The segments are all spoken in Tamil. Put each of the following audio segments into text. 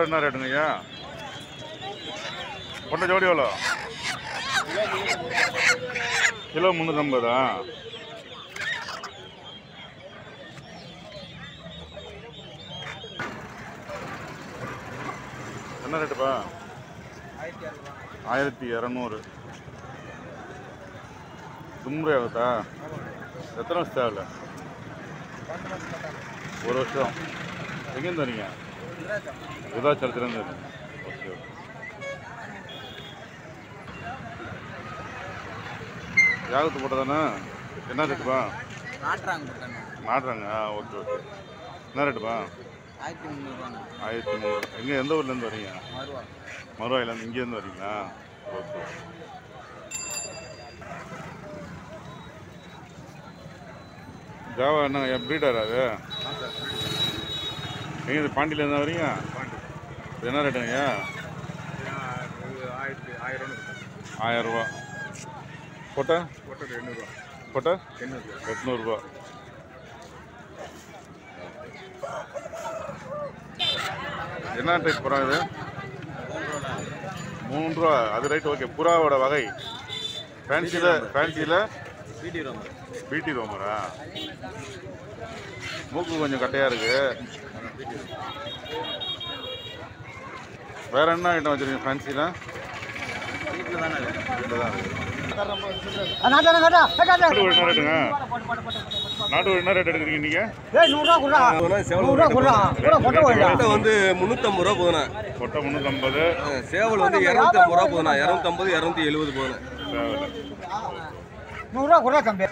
என்ன ரேட்டுங்க ஐயா கொட்டை ஜோடி எவ்வளோ? கிலோ முந்நூற்றம்பதா என்ன ரேட்டுப்பா? ஆயிரத்தி இரநூறு. தும்முறை ஆகுதா எத்தனை வருஷம் தேவையில்ல? ஒரு வருஷம். எங்கேருந்து வரீங்க விருதாச்சலத்துலேருந்து வரீங்க ஓகே ஓகே யாகத்து போட்டதானே என்ன ரேட்டுப்பா? நாட்டுறாங்க மாட்டுறாங்க ஆ ஓகே ஓகே. என்ன ரேட்டுப்பா? ஆயிரத்தி முந்நூறுவாங்க ஆயிரத்தி நூறு எங்கே எந்த ஊர்லேருந்து வரீங்க? மறுவா மறுவாயிலேருந்து இங்கேருந்து வரீங்களா? ஓகே ஜாவா என்ன என் ப்ரீடர் அது? எங்கே இது பாண்டியிலேருந்து வரீங்க? என்ன ரேட்டுங்க? ஆயிரத்தி ஆயிரம் ஆயிரம் ரூபா. கொட்டை போட்டது எண்ணூறுவா கொட்டை எண்ணூறு எட்நூறுபா என்ன டைப் புறா இது? மூணு ரூபா அது ரைட் ஓகே புறாவோட வகை. ஃபேன்சியில் ஃபேன்சியில் பிடி ரோம் பிடி ரோமரா. மூக்கு கொஞ்சம் கட்டையாக இருக்கு. வேற என்ன ஐட்டம் வச்சுருக்கீங்க ஃபேன்சியில் வீட்டில் தானே வீட்டில் தான் இருக்கு. நாட்டு நாட்டு கோழி என்ன ரேட்டுங்க. நாட்டு கோழி என்ன ரேட் எடுக்கிறீங்க நீங்கள் கொட்டை வந்து முந்நூற்றம்பது ரூபா போதுண்ணா. கொட்டை முந்நூற்றம்பது சேவல் வந்து இரநூத்தம்பது ரூபா போதுண்ணா. இரநூத்தம்பது இரநூத்தி எழுபது போதுண்ணா நூறுரூவா கூட தம்பி.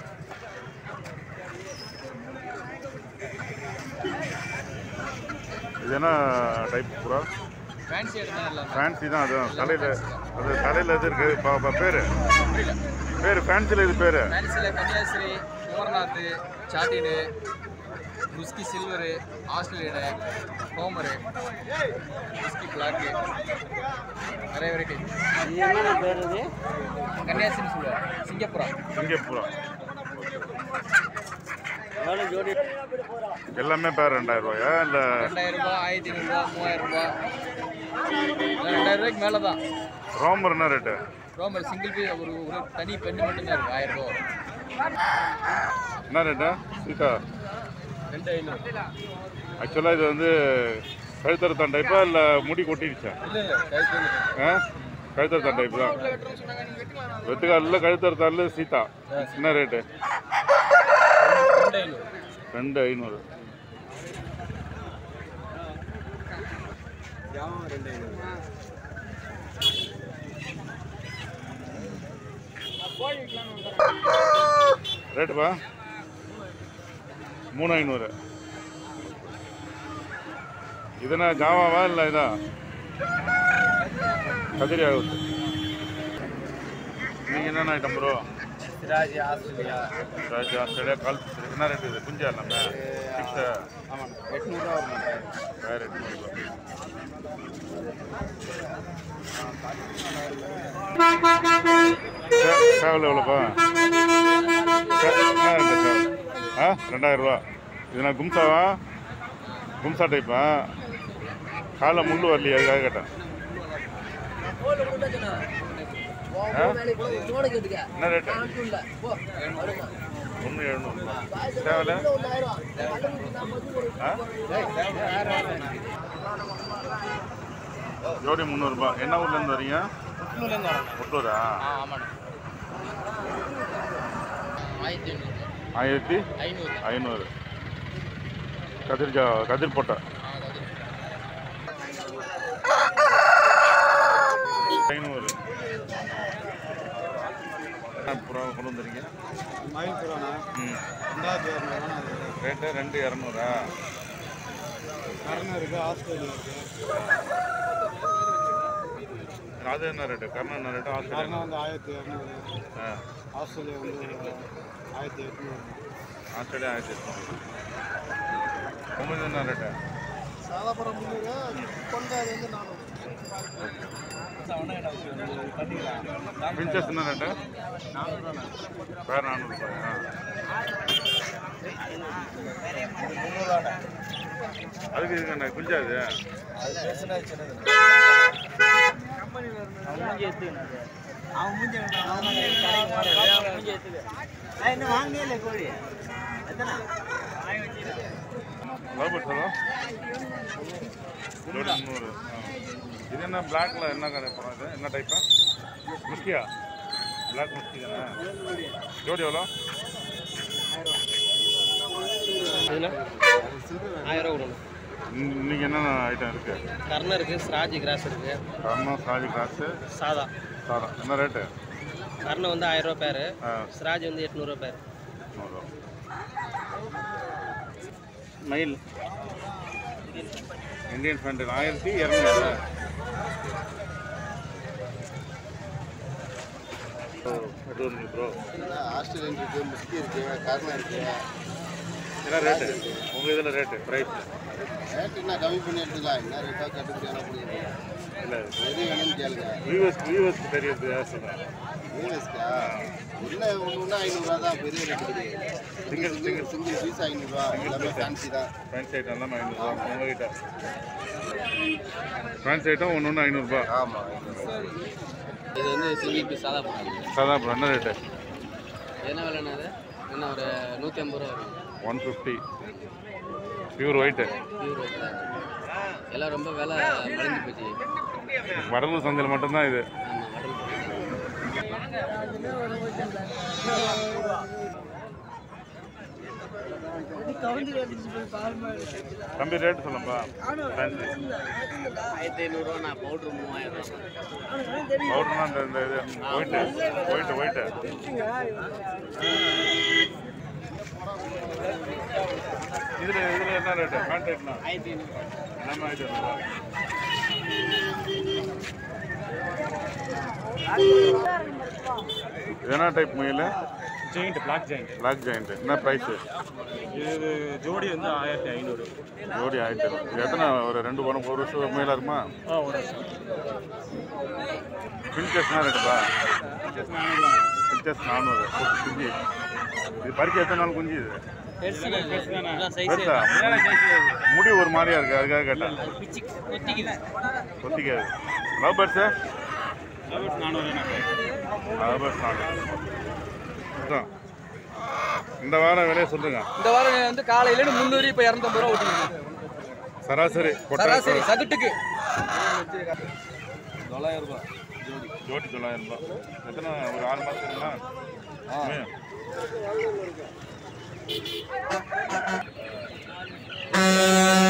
இது என்ன டைப் புறா? ஃபேன்சி எடுத்தால் இல்லை ஃபேன்சி தான் அது தலையில் அது தலையில் இது இருக்குது பா பா பேர். பேர் ஃபேன்சியில் இது பேர்? ஃபேன்சியில் கன்னியாஸ்திரி குமரநாத் சாட்டினு முஸ்கி சில்வரு ஆஸ்திரேலியனு ஹோமரு முஸ்கி பிளாக்கு நிறைய வெரைட்டி கன்னியாஸ்திரின்னு சொல்லுவாங்க சிங்கப்புறா சிங்கப்புறா எல்லாமே பேர் ரெண்டாயிரம் ரூபாயா? இல்லை ரெண்டாயிரம் ரூபாய் ஆயிரத்தி ஐநூறுரூவா மூவாயிரம் ரூபாய் ரெண்டாயிரம் ரூபாய்க்கு மேலே தான் ரோமர் என்ன ரேட்டு ரோமர் சிங்கிள் பீஸ் ஒரு ஒரு தனி பெண்ணு மட்டும்தான் இருக்கும் ஆயிரம் ரூபா. என்ன ரேட்டா சீதா ரெண்டு ஐநூறு ஆக்சுவலாக இது வந்து கழுத்தறுத்தான் டைப்பா இல்லை முடி கொட்டிடுச்சா? ஆ? கழுத்தறுத்தான் டைப் தான். வெத்துக்காலில் கழுத்தறுத்தாலில் சீதா என்ன ரேட்டு ரெண்டு ஐநூறு. ஐநூறு ரெண்டு ஐநூறு ரேட்டுப்பா மூணு ஐநூறு. இதுனா ஜாவாவா இல்லை இதா? கதிரி ஆகுது. நீங்கள் என்னென்ன ஐட்டம் ப்ரோ சிராஜ் ஆஸ்திரேலியா. ராஜ் ஆஸ்திரேலியா கால் என்ன ரேட்டு இது? குஞ்சா நம்ம? சிக்ஸா ஆமாம் எட்நூறுரூவா வரும் வேறு சேவல் எவ்வளோப்பா என்ன சேவல் ஆ ரெண்டாயிரம் இது நான் கும்சாவா? கும்சா டைப்பா காலை முள்ளு வரலையே அதுக்காக கேட்டேன். என்ன ரேட்டு ஒன்று எழுநூறு தேவையில்ல ஜோடி முந்நூறுபா என்ன ஊர்லேருந்து வரீங்க ஒட்டூரா ஆயிரத்தி ஐநூறு. கதிர்ஜா கதிர்போட்டை. ஐநூறு. அப்புறம் கொண்டு வந்துறீங்க மயில் புறாண்ணா ம். ரெண்டாயிரத்தி இரநூறுவா ரேட்டு ரெண்டு இரநூறா? கரணம் இருக்குது ஆஸ்திரேலியா இருக்குது அது என்ன ரேட்டு? கர்ணம் என்ன ரேட்டு? ஆஸ்திரேலியா காரணம் வந்து ஆயிரத்தி இரநூறு. ஆ. ஆஸ்திரேலியா வந்து ஆயிரத்தி எட்நூறு. ஆஸ்திரேலியா ஆயிரத்தி எட்நூறு. உங்களுக்கு என்ன ரேட்டு? சாதாபுரம் முந்நூறு கொண்டாது வந்து நானூறு. பிஞ்சஸ் என்ன ரேட்டு வேறு நானூறுபாயா அதுக்கு இதுக்கு என்ன குஞ்சாது அது அவன் மூஞ்சி இன்னும் வாங்கினே இல்லை கோழி. எத்தனை? லவ் பட் சொல்லோ ஜோடி முந்நூறு ஆ. இது என்ன பிளாக்ல என்ன கடை போகிறோம் இது? என்ன டைப்பா முஸ்கியா பிளாக் முஸ்கி தானே? ஜோடி எவ்வளோ? ஆயிரம் இன்ன- இன்னைக்கு என்னென்ன ஐட்டம் இருக்கு? கர்ணம் இருக்குது ஸ்ராஜி கிராஸ் இருக்குது கர்ணம் சாதா. சாதம் என்ன ரேட்டு கர்ணம் வந்து ஆயிரம் ரூபா பேர் ஸ்ராஜ் வந்து எட்நூறுவா பேர் நூறுரூவா மயில். இந்தியன் ஃபேண்ட் ஆயிரத்தி இரநூறு. ப்ரோ ஆஸ்திரேலியன் இருக்கு முஸ்கி இருக்கு கர்ணம் இருக்கு. என்ன ரேட்டு உங்கள் இதில் ரேட்டு ப்ரைஸ் ரேட்டு என்ன கம்மி பண்ணி எடுத்துக்கலாம் என்ன ரேட்டாக கட்டுப்படியான கொடுக்குறீங்க இல்லை. எது வேணும்னு கேளுங்க. வியூவர்ஸ் வியூவர்ஸ்க்கு தெரியுது சொல்கிறேன் வீனஸ்க்கா இல்லை ஒன்று ஒன்று ஐநூறுரூவா தான் பெரிய ரேட்டு கிடையாது. சிங்கிள் சிங்கிள் சிங்கிள் பீஸ் ஐநூறுரூவா எல்லாமே ஃபேன்சி தான். ஃபேன்ஸ் ஐட்டம் எல்லாம் ஐநூறுரூவா உங்ககிட்ட. ஃபேன்ஸ் ஐட்டம் ஒன்று ஒன்று ஐநூறுரூபா ஆமாம் இது வந்து சிங்கிள் பீஸ் சாதா சாதா என்ன ரேட்டு என்ன அது என்ன ஒரு நூற்றி ஐம்பது ரூபா வரும். ஒன் ஃபிஃப்டி பியூர் ஒயிட்டு எல்லாம் ரொம்ப விலை மலிஞ்சு போச்சு. வடலூர் சந்தையில் மட்டும்தான் இது. தம்பி ரேட்டு சொல்லுப்பா ஃபேன்சி ஆயிரத்தி ஐநூறுரூவா நான் பவுட்ரு மூவாயிரம் பவுடர்னா இந்த இந்த இது ஒயிட்டு ஒயிட்டு ஒயிட்டு இதில் இதில் என்ன ரேட்டு ஆயிரத்தி ஐநூறு. ஆயிட்டு வருதா? இது என்ன டைப் முயல் giant black giant black giant என்ன ப்ரைஸு இது ஜோடி வந்து ஆயிரத்தி ஐநூறு. ஜோடி ஆயிட்டு இது எத்தனை? ஒரு ரெண்டு வாரம் ஒரு வருஷம் முயலாக இருக்குமா? ஆ ஒரு பின்கஸ்னா ரேட்டுப்பா பின்கஸ் நானூறு ஒரு குஞ்சு இது பறிக்க எத்தனை நாள் குஞ்சு இது? பெருசா? முடி ஒரு மாதிரியா இருக்கு? அதுக்காக கேட்டேன். கொத்திக்காது லவ் நானூறு அதான். இந்த வாரம் விலையை சொல்லுங்க. இந்த வாரம் வந்து காலையில முந்நூறு இப்போ இரநூத்தம்பது ரூபா ஓட்டிங்க சராசரி சராசரி கொட்டை சதுட்டுக்கு. தொள்ளாயிரம் ரூபாய் ஜோடி தொள்ளாயிரம் ரூபாய் எத்தனை ஒரு ஆறு மாதம் இருக்குமா? Thank you.